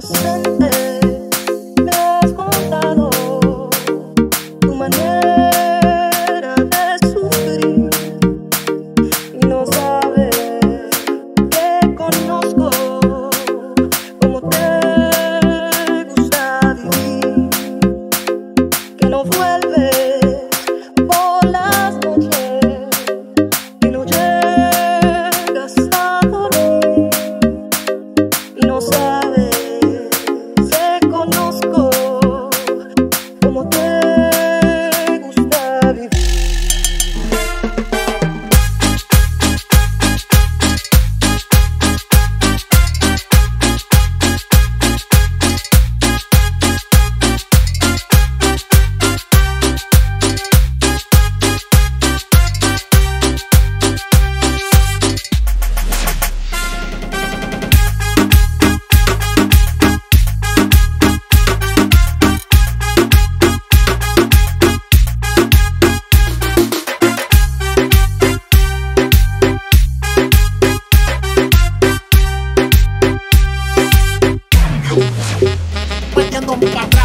it. Bye.